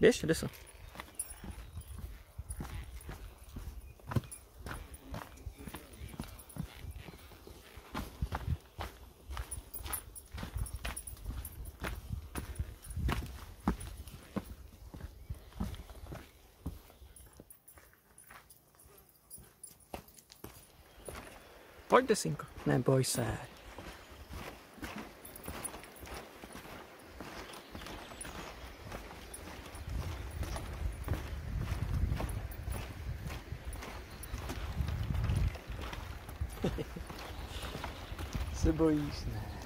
Deixa, deixa. Pode ter cinco, né, boy sad. Cebolinha.